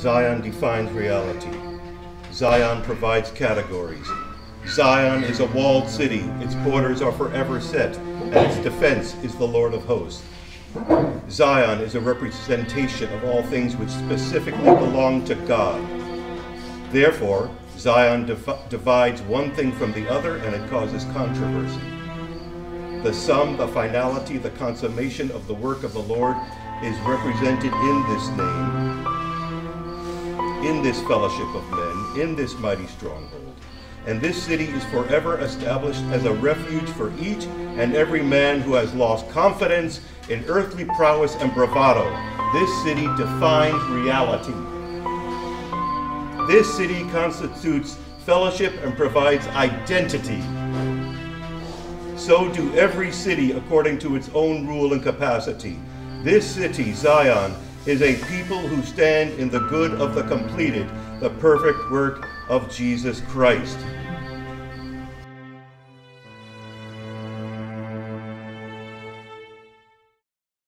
Zion defines reality. Zion provides categories. Zion is a walled city. Its borders are forever set, and its defense is the Lord of hosts. Zion is a representation of all things which specifically belong to God. Therefore, Zion div- divides one thing from the other and it causes controversy. The sum, the finality, the consummation of the work of the Lord is represented in this name, in this fellowship of men, in this mighty stronghold. And this city is forever established as a refuge for each and every man who has lost confidence in earthly prowess and bravado. This city defines reality. This city constitutes fellowship and provides identity. So do every city according to its own rule and capacity. This city, Zion, is a people who stand in the good of the completed, the perfect work of Jesus Christ.